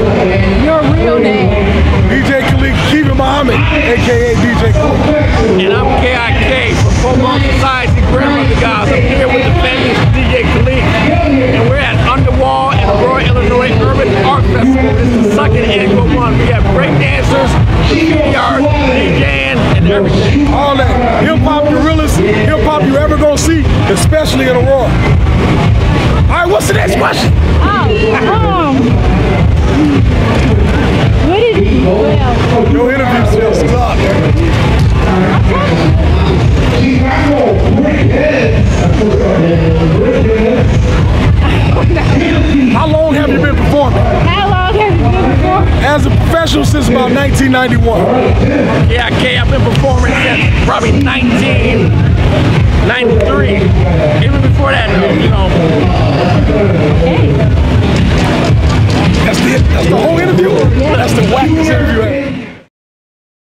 Your real name. DJ Khaaliq Keevan Muhammad, a.k.a. DJ Khaaliq. And I'm KIK from Football Society Grandmother Guys. I'm here with the famous DJ Khaaliq. And we're at Underwall in Aurora, Illinois Urban Art Festival. This is the second annual one. We have break dancers, yard, DJing, and everything. All that. Hip-hop gorillas, hip-hop you ever gonna see, especially in Aurora. All right, what's the next question? Oh, oh. Did, Your interview just sucked. How long have you been performing? how long have you been before? As a professional since about 1991. Yeah, okay, I've been performing since probably 1993. whacked everywhere.